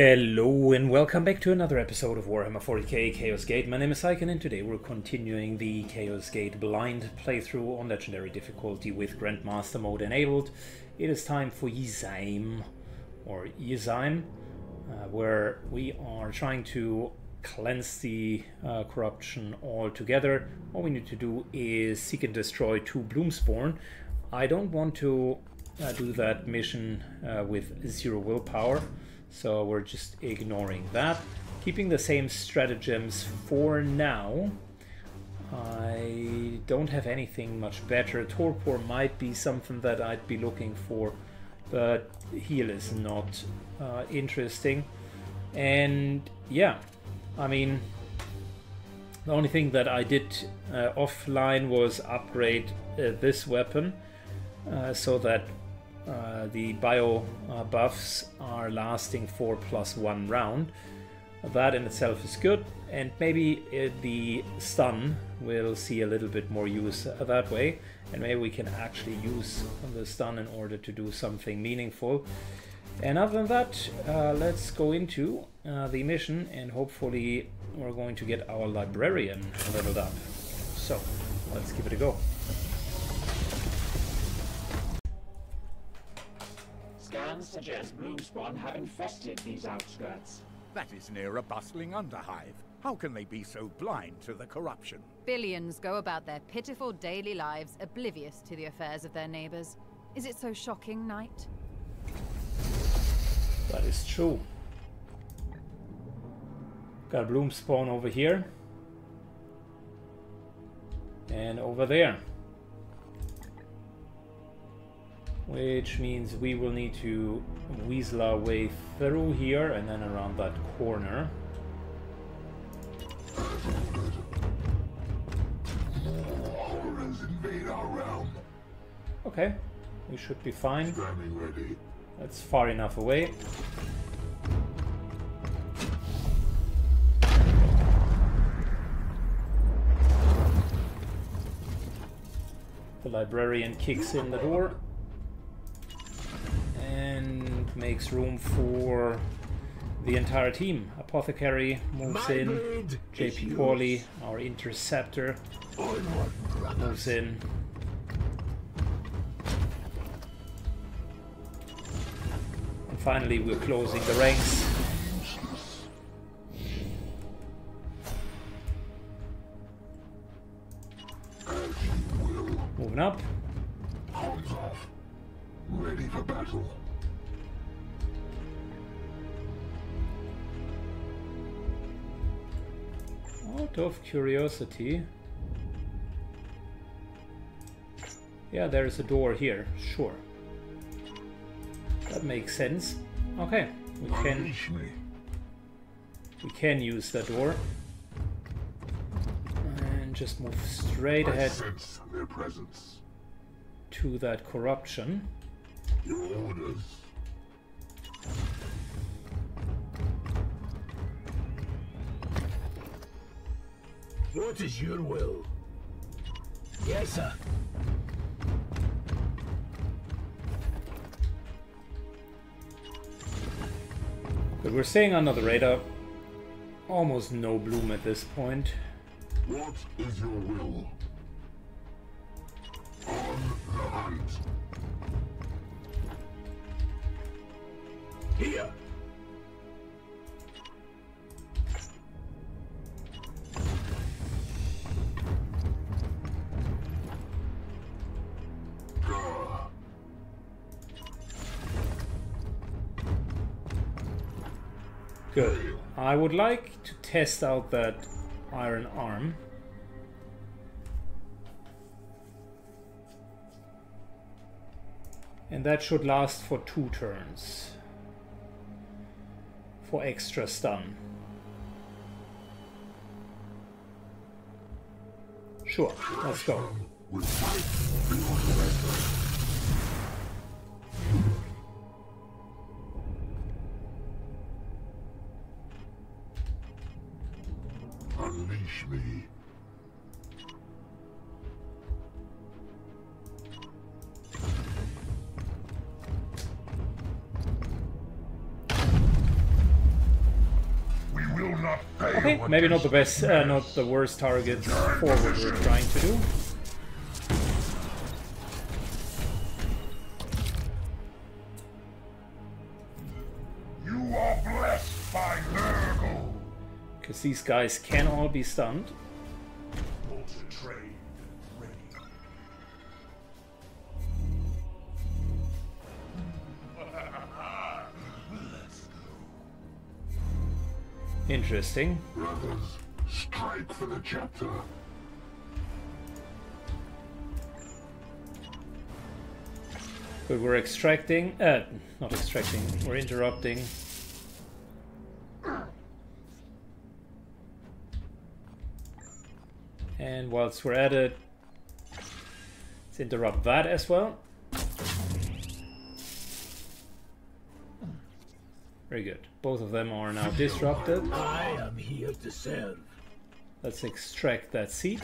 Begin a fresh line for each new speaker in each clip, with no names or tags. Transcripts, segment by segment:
Hello and welcome back to another episode of Warhammer 40k Chaos Gate. My name is Syken and today we're continuing the Chaos Gate blind playthrough on Legendary difficulty with Grandmaster mode enabled. It is time for Yzaim, or Yzaim, uh, where we are trying to cleanse the uh, corruption altogether. All we need to do is seek and destroy two Bloomspawn. I don't want to uh, do that mission uh, with zero willpower. So we're just ignoring that. Keeping the same stratagems for now. I don't have anything much better. Torpor might be something that I'd be looking for, but heal is not uh, interesting. And yeah, I mean, the only thing that I did uh, offline was upgrade uh, this weapon uh, so that uh, the bio uh, buffs are lasting 4 plus one round. That in itself is good, and maybe uh, the stun will see a little bit more use that way, and maybe we can actually use the stun in order to do something meaningful. And other than that, uh, let's go into uh, the mission, and hopefully we're going to get our librarian leveled up. So, let's give it a go.
Scans suggest Bloomspawn have infested these outskirts.
That is near a bustling underhive. How can they be so blind to the corruption?
Billions go about their pitiful daily lives oblivious to the affairs of their neighbors. Is it so shocking, Knight?
That is true. Got a Bloomspawn over here. And over there. Which means we will need to weasel our way through here and then around that corner.
Horrors invade our realm.
Okay, we should be fine. That's far enough away. The librarian kicks in the door makes room for the entire team. Apothecary moves
My
in, JP. Corley, our interceptor, moves in. And finally, we're closing the ranks.
As you will.
Moving up.
Arms off. Ready for battle.
Out of curiosity. Yeah, there's a door here. Sure. That makes sense. Okay, we can we can use that door. And just move straight ahead
sense their presence.
to that corruption.
Your orders.
What is your will? Yes, sir.
But we're staying under the radar. Almost no bloom at this point.
What is your will? On the hunt.
Here.
I would like to test out that iron arm. And that should last for two turns. For extra stun. Sure, let's go. Maybe not the best, uh, not the worst target for what we're trying to do.
You are blessed by Nurgle.
Because these guys can all be stunned. Interesting.
Brothers, strike for the chapter.
But we're extracting, uh, not extracting, we're interrupting. And whilst we're at it, let's interrupt that as well. Very good. Both of them are now disrupted.
I am here to serve.
Let's extract that seed.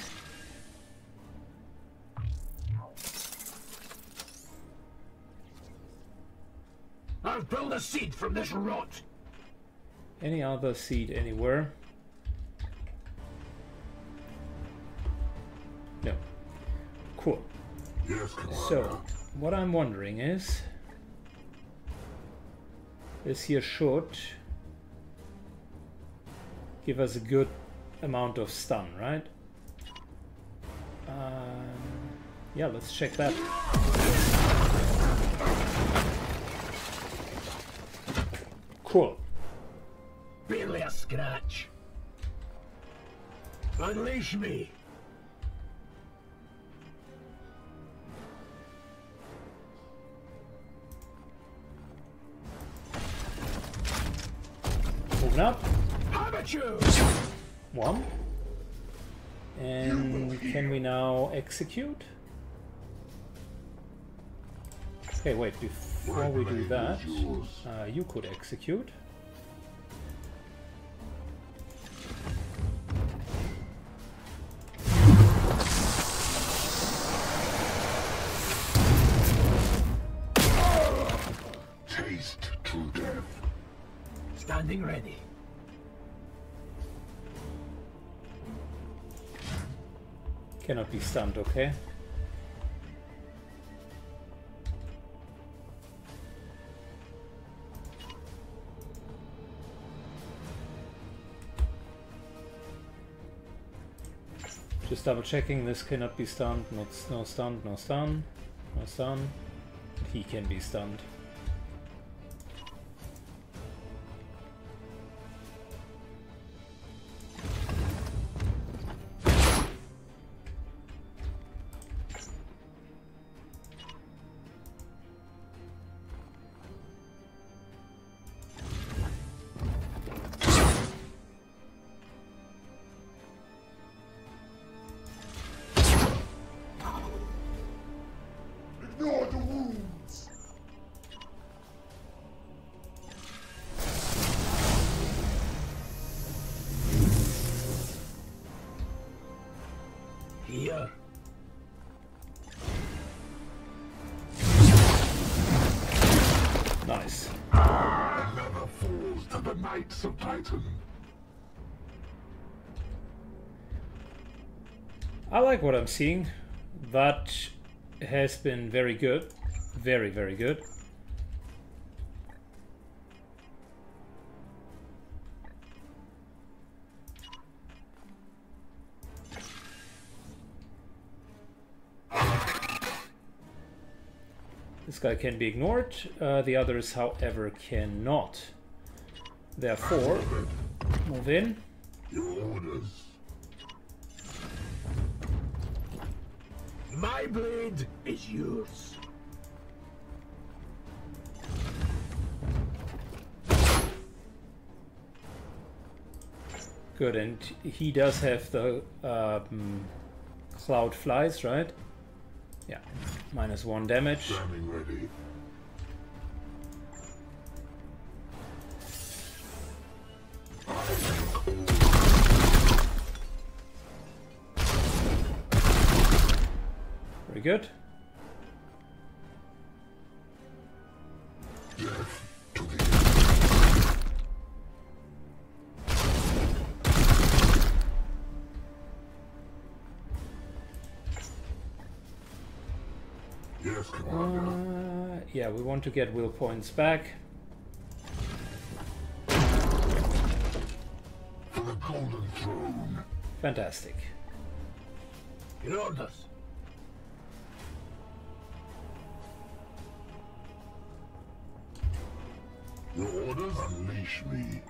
I'll pull the seed from this rot.
Any other seed anywhere? No. Cool.
Yes.
So, what I'm wondering is, this here should give us a good amount of stun, right? Um, yeah, let's check that. Cool.
Barely a scratch. Unleash me.
Moving up. One. And can we now execute? Okay, wait, before we do that, uh, you could execute. Cannot be stunned, okay? Just double checking, this cannot be stunned, not, no stunned, no stun, no stun. He can be stunned. Like what I'm seeing. That has been very good. Very, very good. This guy can be ignored, uh, the others, however, cannot. Therefore, move in.
My blade is yours.
Good, and he does have the um, cloud flies, right? Yeah, minus one damage.
Standing ready.
good. Uh, yeah, we want to get will points back. Fantastic.
You know.
Your orders. Unleash me.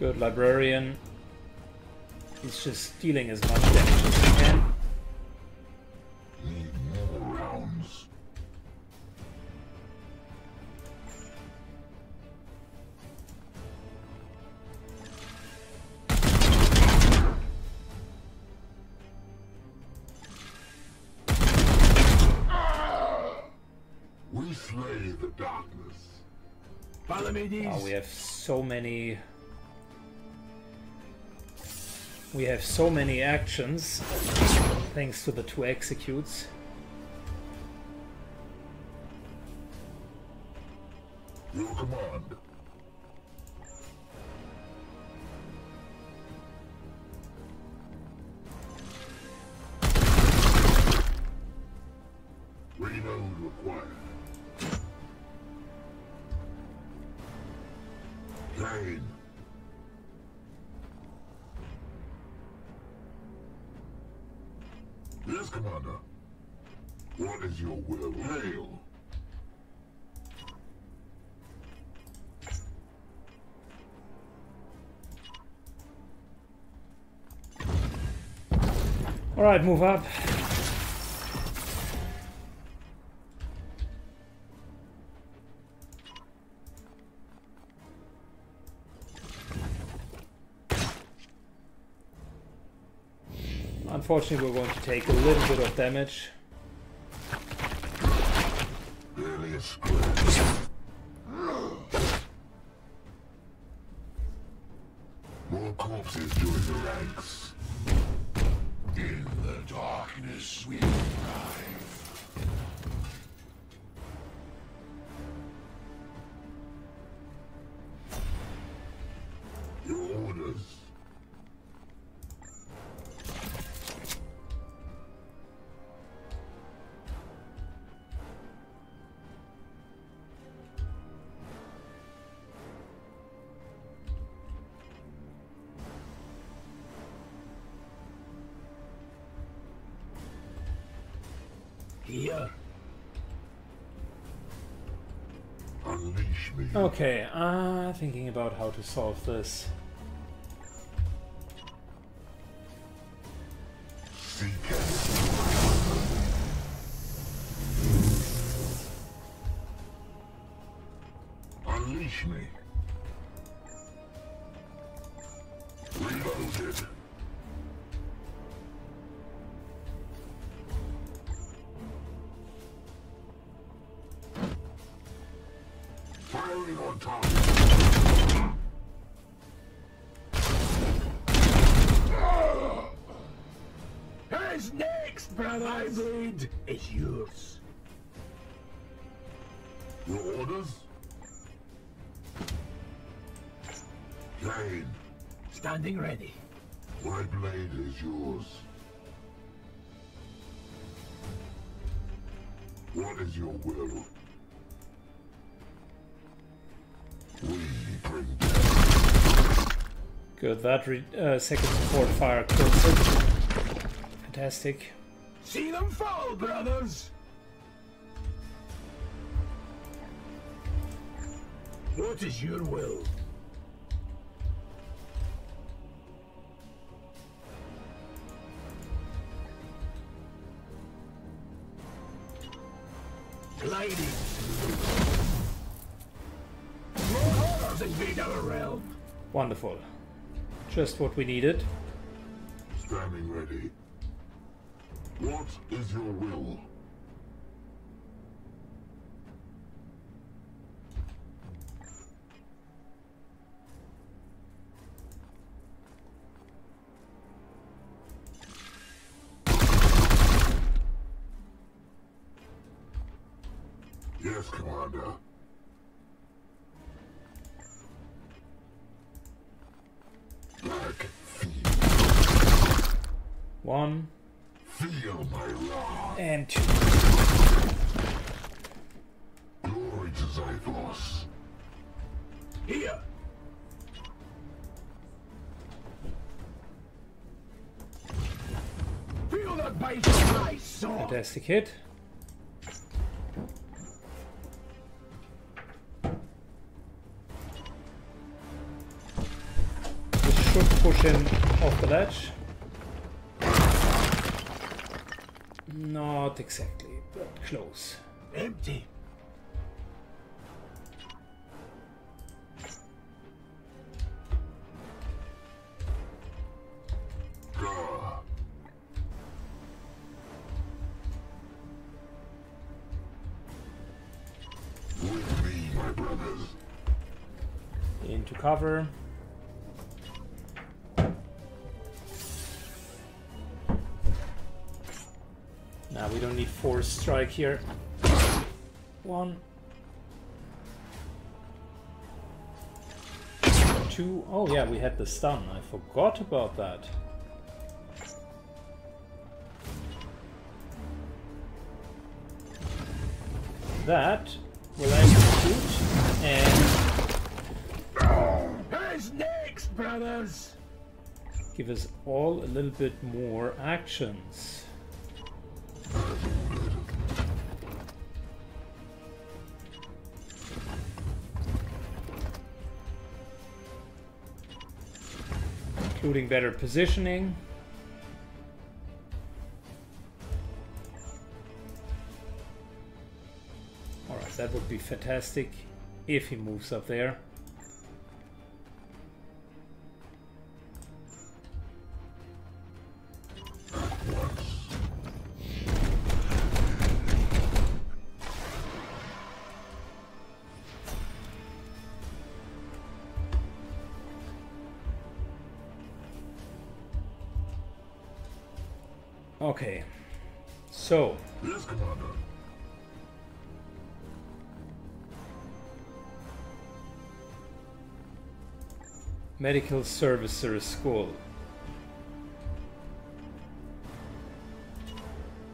Good librarian. He's just dealing as much damage as he many. We have so many actions, thanks to the two executes. Alright, move up. Unfortunately, we're going to take a little bit of damage. Okay, uh, thinking about how to solve this.
Brother? My blade is yours.
Your orders? Kane,
Standing ready.
my blade is yours. What is your will? We bring death.
Good, that re uh, second support fire kills it. Fantastic.
See them fall, brothers. What is your will? Gliding. More horrors invade our realm.
Wonderful. Just what we needed.
Standing ready. What is your will? Yes, Commander.
One
feel my wrath.
and two.
Glory to Zyphos.
Here! Feel the bite of my sword!
Fantastic hit. This should push him off the ledge. Not exactly, but close.
Empty.
With me, my brothers.
Into cover. Force strike here. One. Two. Oh yeah, we had the stun. I forgot about that. That will execute and
Who's next, brothers?
give us all a little bit more actions. Including better positioning. Alright, that would be fantastic if he moves up there. Medical Servicer School.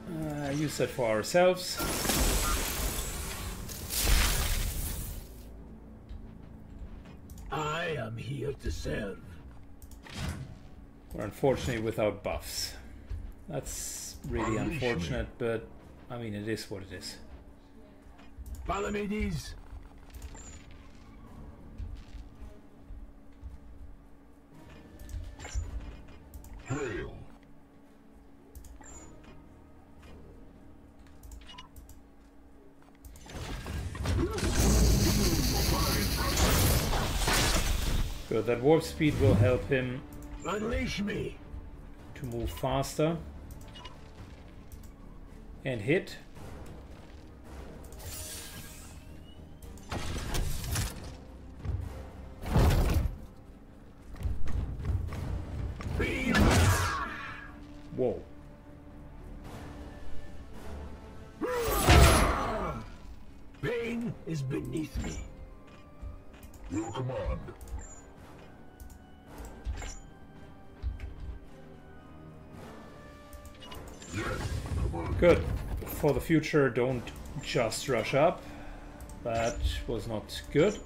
Uh, use that for ourselves.
I am here to serve.
We're unfortunately without buffs. That's really unfortunate, but I mean, it is what it is.
Palamedes,
Good, that warp speed will help him
unleash me.
to move faster and hit. Future, don't just rush up. That was not good.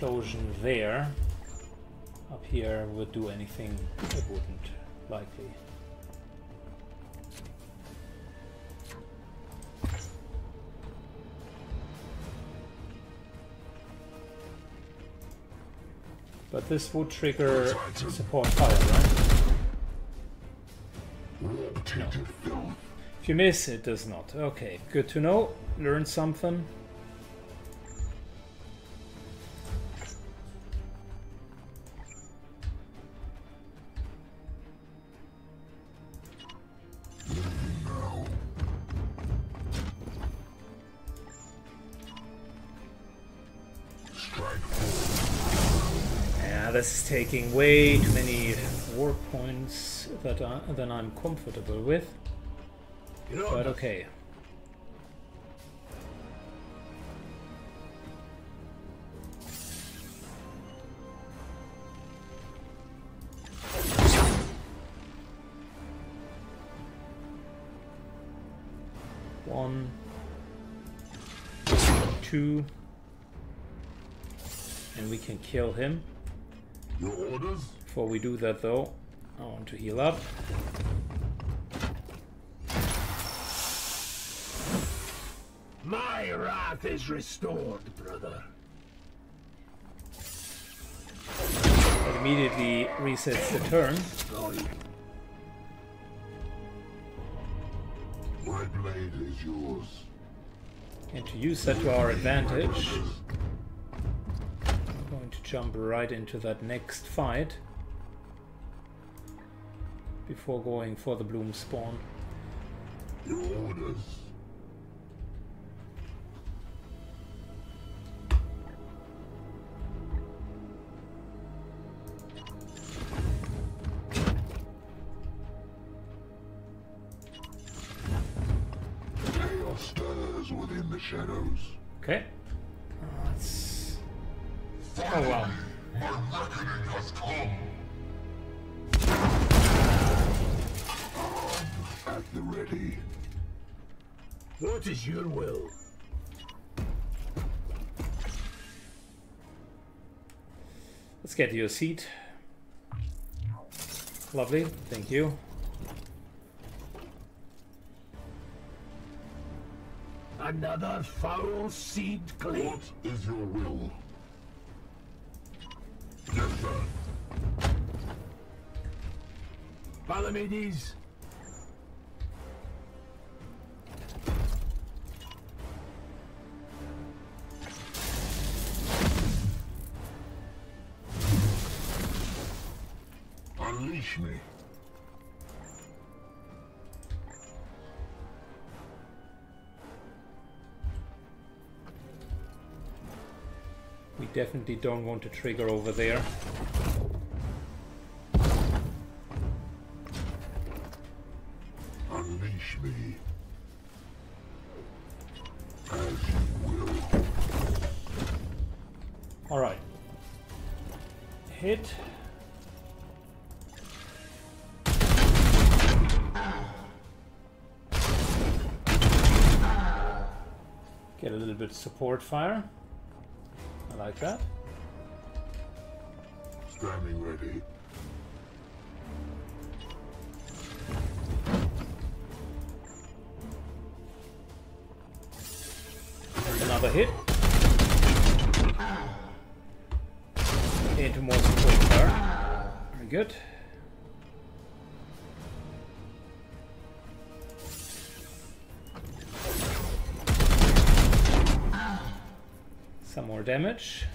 Explosion there, up here, would do anything. It wouldn't, likely. But this would trigger support fire, right?
Filth.
If you miss, it does not. Okay, good to know. Learn something. Taking way too many war points that uh, I, than I'm comfortable with. But okay. One, two, and we can kill him.
Your orders?
Before we do that, though, I want to heal up.
My wrath is restored, brother.
It immediately resets the turn.
My blade is yours.
And to use that to our advantage, I'm going to jump right into that next fight before going for the bloom spawn.
Your orders. Chaos stirs within the shadows.
Okay. Let's get you a seat. Lovely, thank you.
Another foul seed claim.
What is your will? Yes, sir.
Palamedes,
Unleash me.
We definitely don't want to trigger over there.
Unleash me. As you will.
Alright. Hit. Bit support fire. I like that.
Standing ready.
Another hit. Damage.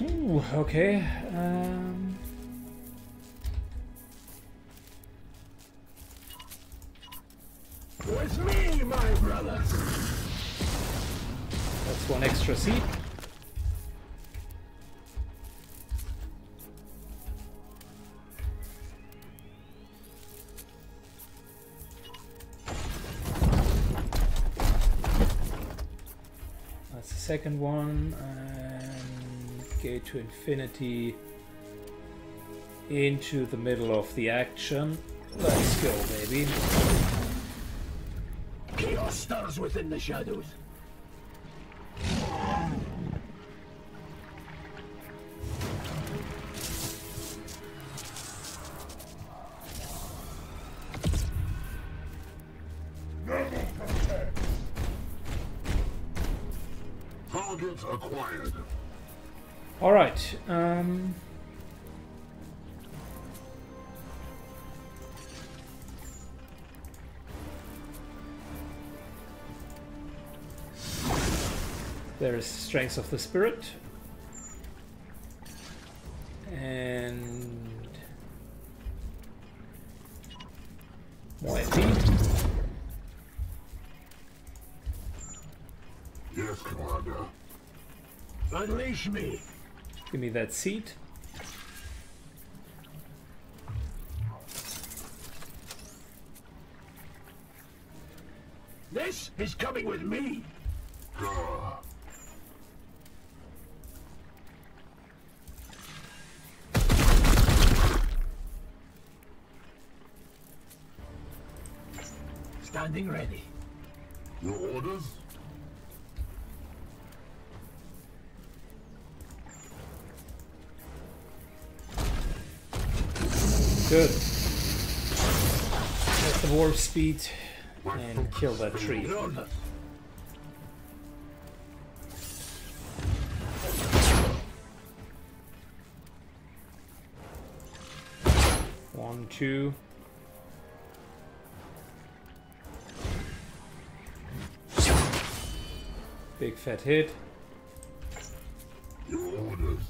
Ooh, okay. Um,
With me, my brother.
that's one extra seat. That's the second one. Gate to infinity into the middle of the action. Let's go, baby.
Chaos stars within the shadows.
There's strength of the spirit, and more MP.
Yes, Commander.
Unleash me.
Give me that seat.
This is coming with me.
Grr.
Standing ready.
Your orders?
Good. Get the warp speed and kill that tree. One, two. Fat hit.
Your orders.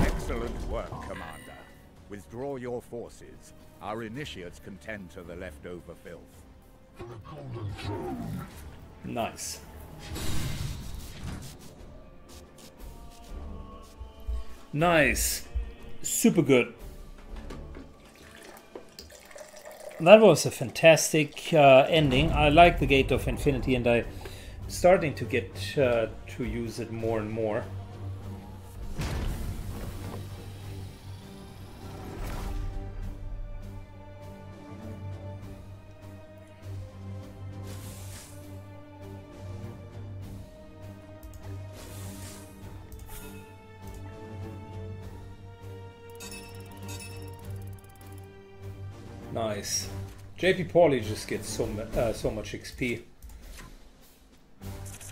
Excellent work, Commander. Withdraw your forces. Our initiates contend to the leftover filth.
The Golden Throne.
Nice. Nice. Super good. That was a fantastic uh, ending. I like the Gate of Infinity and I'm starting to get uh, to use it more and more. JP Pauly just gets so uh, so much XP.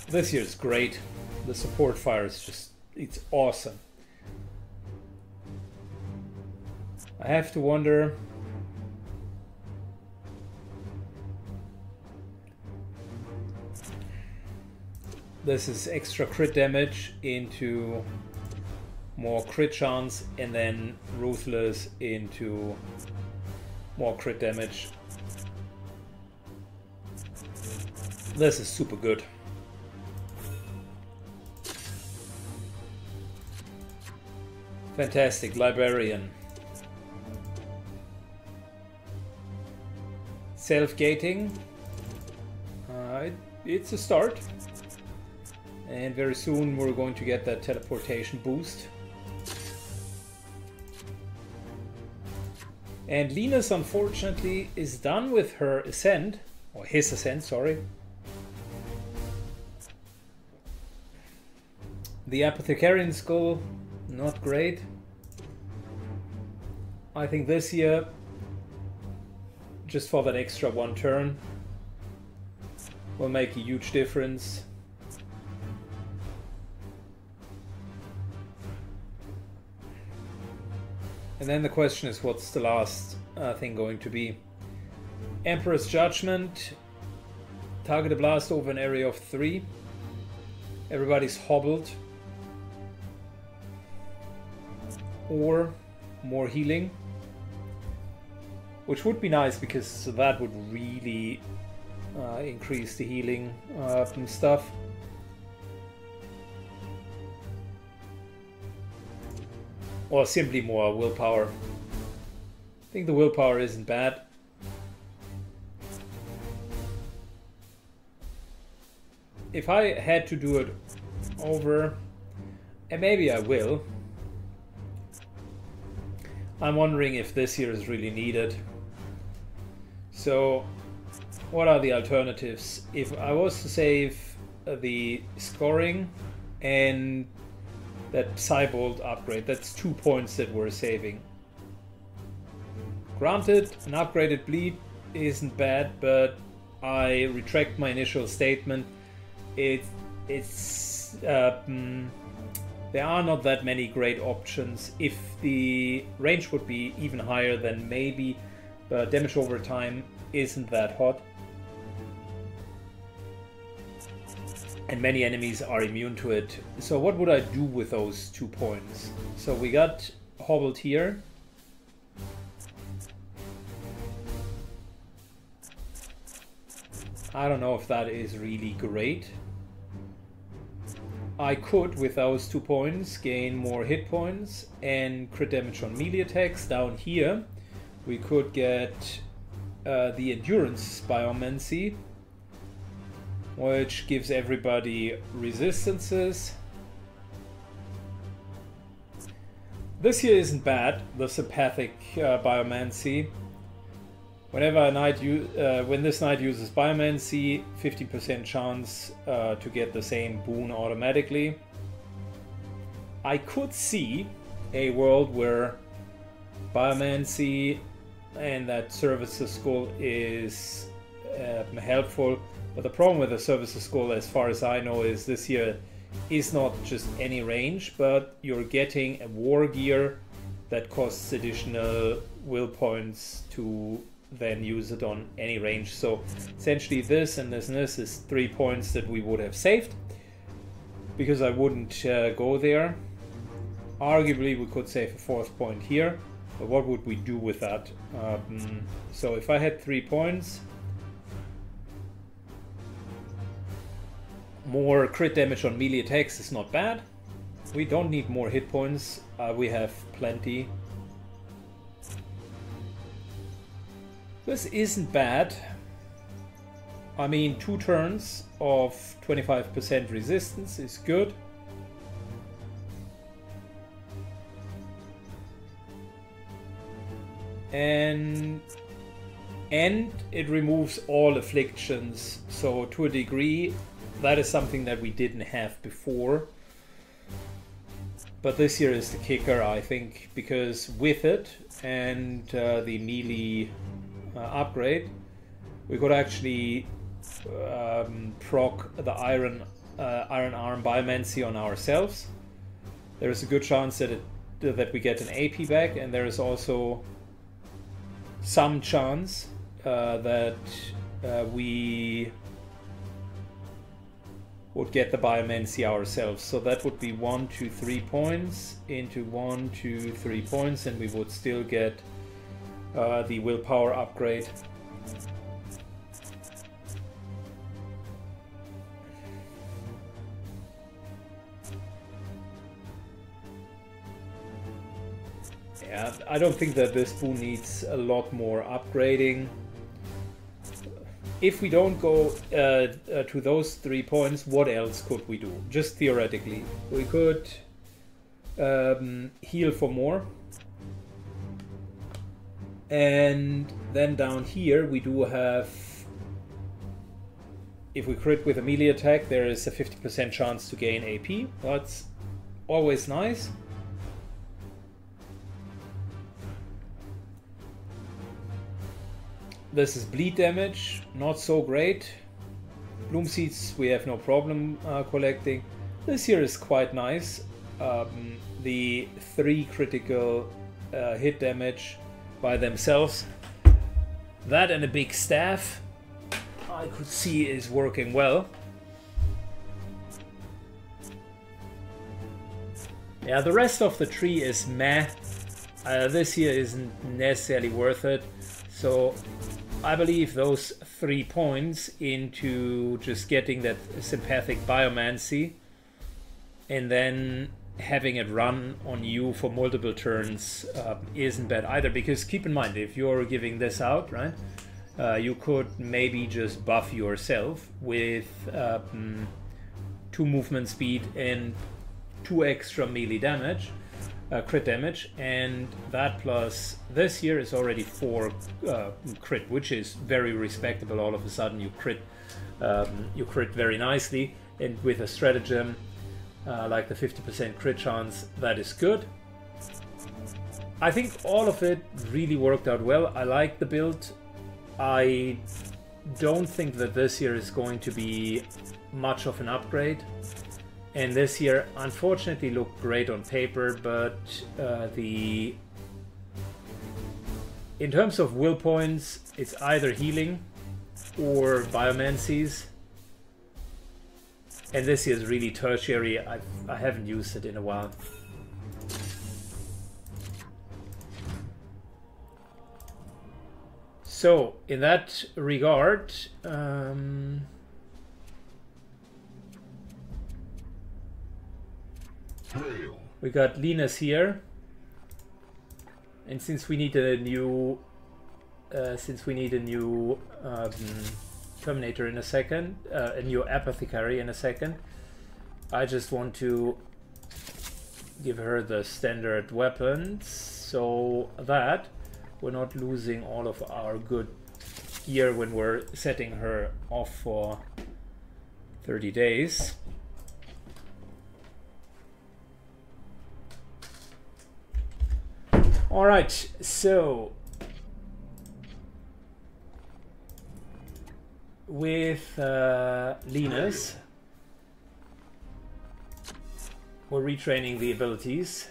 This year is great. The support fire is just it's awesome. I have to wonder This is extra crit damage into more crit chance and then ruthless into more crit damage. This is super good. Fantastic, Librarian. Self-gating. Uh, it, it's a start. And very soon we're going to get that teleportation boost. And Linus, unfortunately, is done with her ascent, or his ascent, sorry. The Apothecarian School, not great. I think this year, just for that extra one turn, will make a huge difference. And then the question is, what's the last uh, thing going to be? Emperor's Judgment. Target a blast over an area of three. Everybody's hobbled. Or more healing. Which would be nice because that would really uh, increase the healing uh, and stuff. Or simply more willpower. I think the willpower isn't bad. If I had to do it over, and maybe I will, I'm wondering if this here is really needed. So, what are the alternatives? If I was to save uh, the scoring and that Psybolt upgrade, that's two points that we're saving. Granted, an upgraded bleed isn't bad, but I retract my initial statement. It, it's uh, mm, there are not that many great options. If the range would be even higher, then maybe, but damage over time isn't that hot. And many enemies are immune to it. So what would I do with those two points? So we got hobbled here. I don't know if that is really great. I could, with those two points, gain more hit points and crit damage on melee attacks. Down here, we could get uh, the Endurance Biomancy, which gives everybody resistances. This here isn't bad, the Sympathic uh, Biomancy. Whenever a knight uh, when this knight uses Biomancy, 50% chance uh, to get the same boon automatically. I could see a world where Biomancy and that Services Skull is uh, helpful, but the problem with the Services Skull, as far as I know, is this here is not just any range, but you're getting a war gear that costs additional will points to then use it on any range. So essentially this and this and this is three points that we would have saved because I wouldn't uh, go there. Arguably we could save a fourth point here, but what would we do with that? Um, so if I had three points, more crit damage on melee attacks is not bad. We don't need more hit points, uh, we have plenty. This isn't bad. I mean, two turns of 25% resistance is good. And and it removes all afflictions. So to a degree, that is something that we didn't have before. But this here is the kicker, I think, because with it and uh, the melee uh, upgrade, we could actually um, proc the iron uh, iron arm biomancy on ourselves. There is a good chance that it that we get an AP back, and there is also some chance uh, that uh, we would get the biomancy ourselves. So that would be one, two, three points into one, two, three points, and we would still get uh, the willpower upgrade. Yeah, I don't think that this boon needs a lot more upgrading. If we don't go uh, uh, to those three points, what else could we do? Just theoretically. We could um, heal for more. And then down here we do have, if we crit with a melee attack, there is a 50% chance to gain AP. That's always nice. This is bleed damage, not so great. Bloom seeds we have no problem uh, collecting. This here is quite nice. Um, the three critical uh, hit damage by themselves. That and a big staff I could see is working well. Yeah, the rest of the tree is meh. Uh, this here isn't necessarily worth it. So I believe those three points into just getting that sympathic biomancy and then having it run on you for multiple turns uh, isn't bad either. Because keep in mind, if you're giving this out, right, uh, you could maybe just buff yourself with um, two movement speed and two extra melee damage, uh, crit damage, and that plus this here is already four uh, crit, which is very respectable. All of a sudden, you crit, um, you crit very nicely, and with a stratagem uh, like the 50% crit chance, that is good. I think all of it really worked out well. I like the build. I don't think that this year is going to be much of an upgrade. And this year, unfortunately, looked great on paper, but uh, the in terms of will points, it's either healing or biomancies. And this is really tertiary. I I haven't used it in a while. So, in that regard, um, we got Linus here. And since we need a new, uh, since we need a new um, Terminator in a second, uh, a new Apothecary in a second, I just want to give her the standard weapons so that we're not losing all of our good gear when we're setting her off for 30 days. All right, so with uh, Linus, we're retraining the abilities.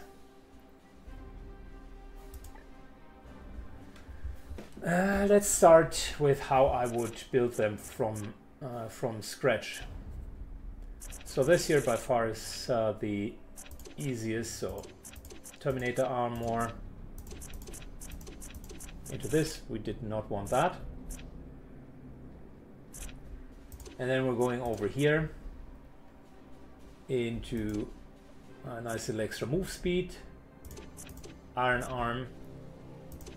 Uh, let's start with how I would build them from uh, from scratch. So this here by far is uh, the easiest. So Terminator armor into this. We did not want that. And then we're going over here into a nice little extra move speed, iron arm,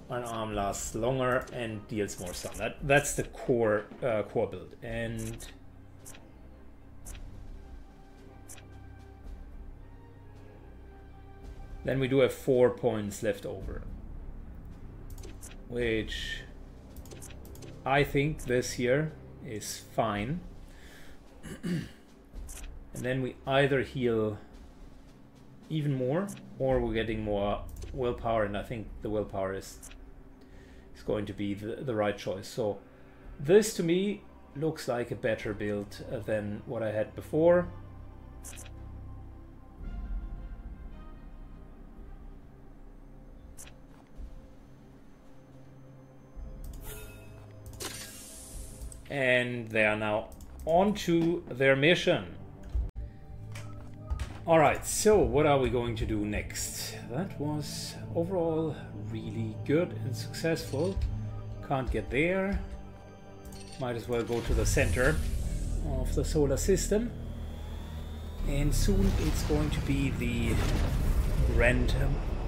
Iron arm lasts longer and deals more stun. That that's the core uh, core build. And then we do have four points left over, which I think this here is fine. and then we either heal even more or we're getting more willpower and I think the willpower is is going to be the, the right choice. So this to me looks like a better build than what I had before. And they are now on to their mission. Alright, so what are we going to do next? That was overall really good and successful. Can't get there. Might as well go to the center of the solar system. And soon it's going to be the Grand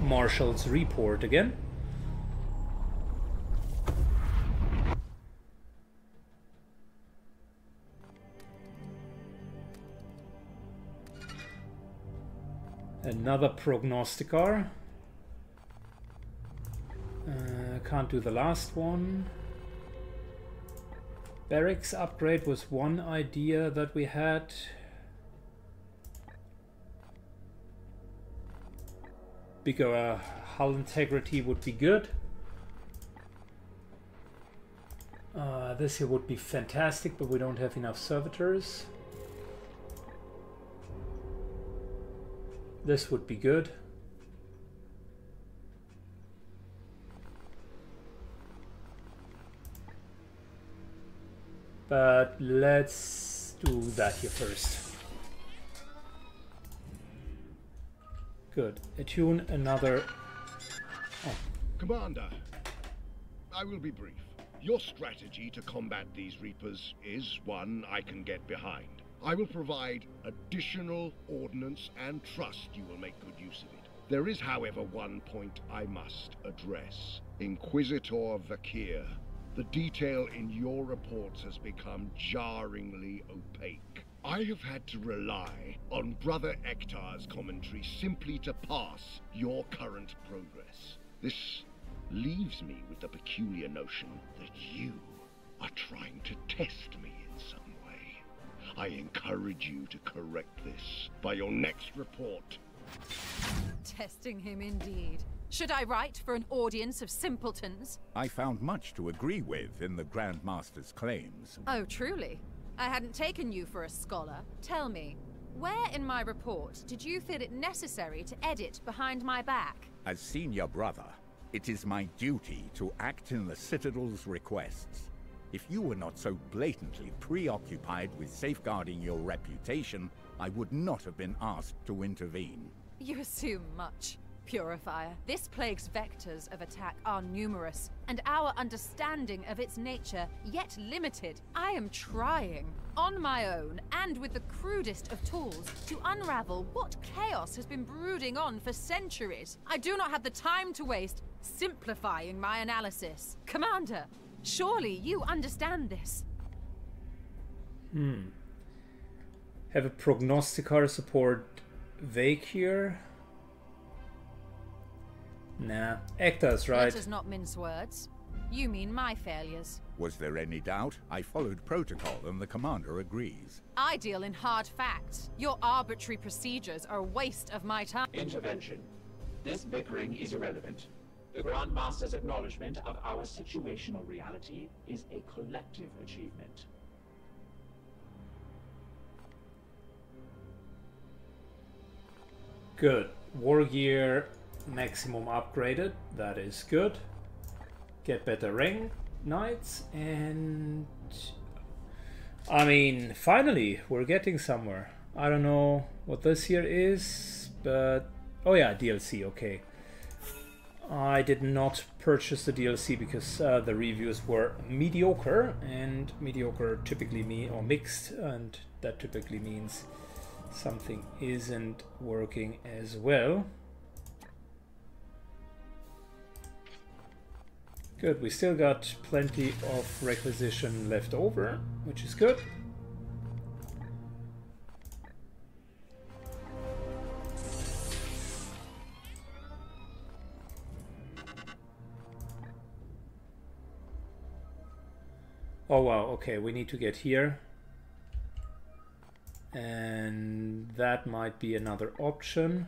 Marshal's report again. Another prognosticar. Uh, can't do the last one. Barracks upgrade was one idea that we had. Bigger uh, hull integrity would be good. Uh, this here would be fantastic, but we don't have enough servitors. This would be good. But let's do that here first. Good. Attune another...
Oh. Commander, I will be brief. Your strategy to combat these Reapers is one I can get behind. I will provide additional ordnance and trust you will make good use of it. There is, however, one point I must address. Inquisitor Vakir, the detail in your reports has become jarringly opaque. I have had to rely on Brother Ektar's commentary simply to pass your current progress. This leaves me with the peculiar notion that you are trying to test me in some. I encourage you to correct this by your next report.
Testing him indeed. Should I write for an audience of simpletons?
I found much to agree with in the Grand Master's claims.
Oh, truly? I hadn't taken you for a scholar. Tell me, where in my report did you feel it necessary to edit behind my back?
As senior brother, it is my duty to act in the Citadel's requests. If you were not so blatantly preoccupied with safeguarding your reputation, I would not have been asked to intervene.
You assume much. Purifier. This plague's vectors of attack are numerous, and our understanding of its nature yet limited. I am trying, on my own, and with the crudest of tools, to unravel what chaos has been brooding on for centuries. I do not have the time to waste simplifying my analysis. Commander, surely you understand this. Hmm.
Have a prognosticar support Vakir? Nah, Ektar's right.
Let us not mince words. You mean my failures.
Was there any doubt? I followed protocol and the commander agrees.
I deal in hard facts. Your arbitrary procedures are a waste of my time.
Intervention. This bickering is irrelevant. The Grand Master's acknowledgement of our situational reality is a collective achievement.
Good. War gear maximum upgraded. That is good. Get better ring knights and I mean finally we're getting somewhere. I don't know what this here is, but oh yeah, DLC, okay. I did not purchase the DLC because uh, the reviews were mediocre and mediocre typically mean or mixed and that typically means something isn't working as well. Good, we still got plenty of requisition left over, which is good. Oh wow, okay, we need to get here. And that might be another option.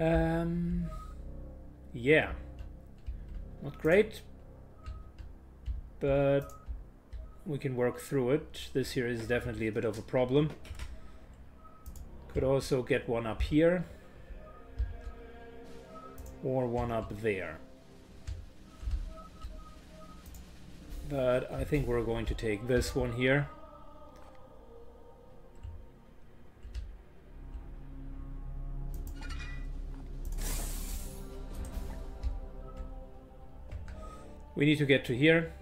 Um, yeah, not great, but we can work through it. This here is definitely a bit of a problem. Could also get one up here or one up there. But I think we're going to take this one here. We need to get to here.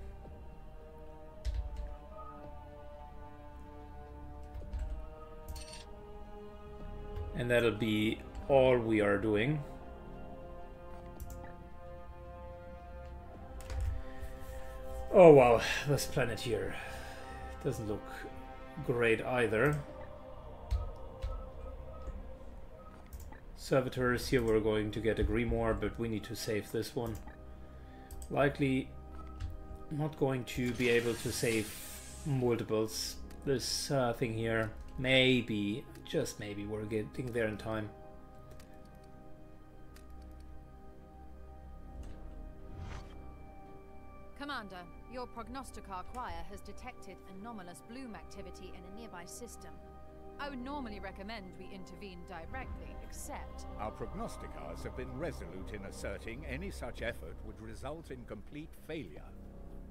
And that'll be all we are doing. Oh wow, this planet here doesn't look great either. Servitors, here we're going to get a Grimoire, but we need to save this one likely not going to be able to save multiples. This uh, thing here, maybe, just maybe, we're getting there in time.
Commander, your prognosticar choir has detected anomalous bloom activity in a nearby system. I would normally recommend we intervene directly, except...
Our prognosticators have been resolute in asserting any such effort would result in complete failure.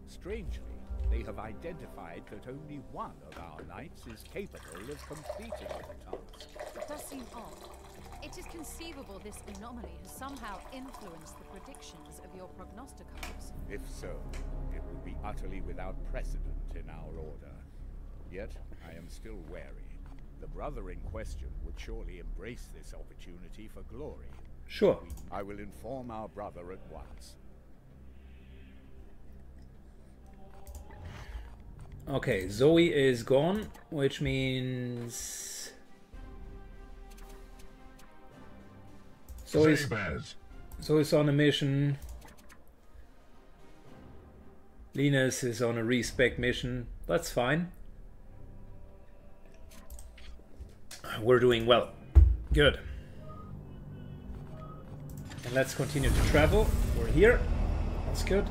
Strangely, they have identified that only one of our knights is capable of completing the task.
It does seem odd. It is conceivable this anomaly has somehow influenced the predictions of your prognosticators.
If so, it would be utterly without precedent in our order. Yet, I am still wary. The brother in question would surely embrace this opportunity for glory.
Sure.
I will inform our brother at once.
Okay, Zoe is gone, which means Zoe's
Zabez.
Zoe's on a mission. Linus is on a respec mission. That's fine. We're doing well. Good. And let's continue to travel. We're here. That's good.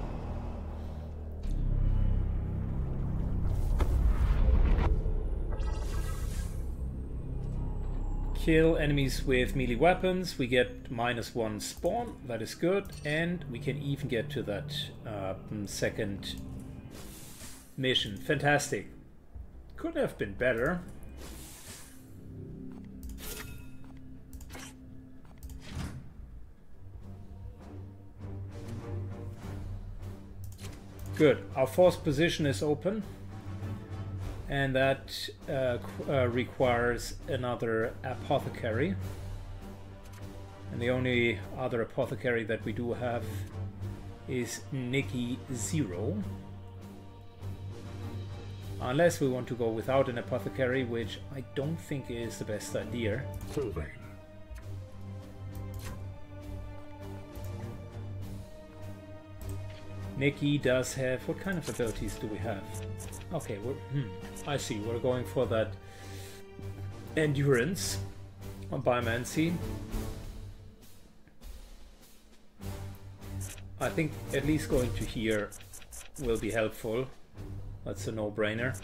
Kill enemies with melee weapons. We get minus one spawn. That is good. And we can even get to that uh, second mission. Fantastic. Could have been better. Good. Our fourth position is open. And that uh, uh, requires another apothecary. And the only other apothecary that we do have is Nikki Zero. Unless we want to go without an apothecary, which I don't think is the best idea. Nikki does have. What kind of abilities do we have? Okay, hmm, I see. We're going for that endurance on biomancy. I think at least going to here will be helpful. That's a no-brainer.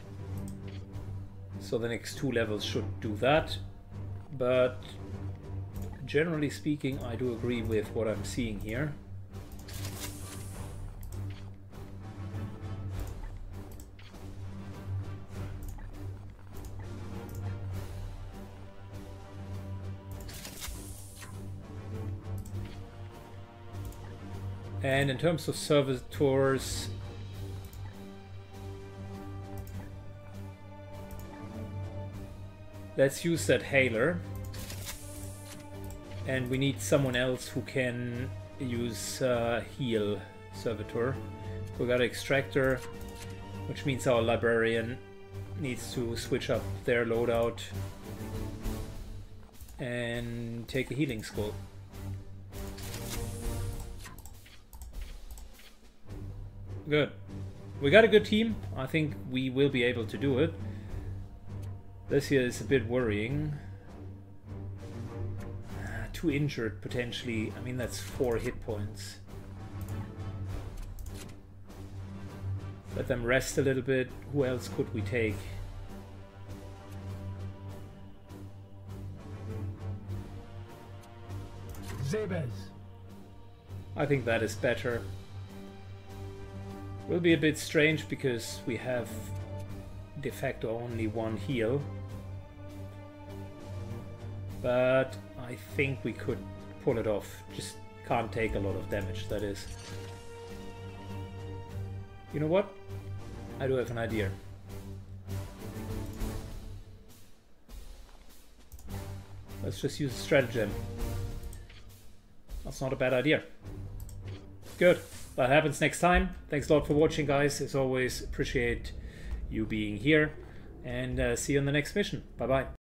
So the next two levels should do that. But generally speaking, I do agree with what I'm seeing here. And in terms of servitors, let's use that hailer. And we need someone else who can use uh, heal servitor. We got an extractor, which means our librarian needs to switch up their loadout and take a healing skull. Good. We got a good team. I think we will be able to do it. This here is a bit worrying. Ah, Two injured, potentially. I mean, that's four hit points. Let them rest a little bit. Who else could we take?
Zabez.
I think that is better. Will be a bit strange because we have de facto only one heal. But I think we could pull it off. Just can't take a lot of damage, that is. You know what? I do have an idea. Let's just use a stratagem. That's not a bad idea. Good. That happens next time. Thanks a lot for watching, guys. As always, appreciate you being here. And uh, see you on the next mission. Bye bye.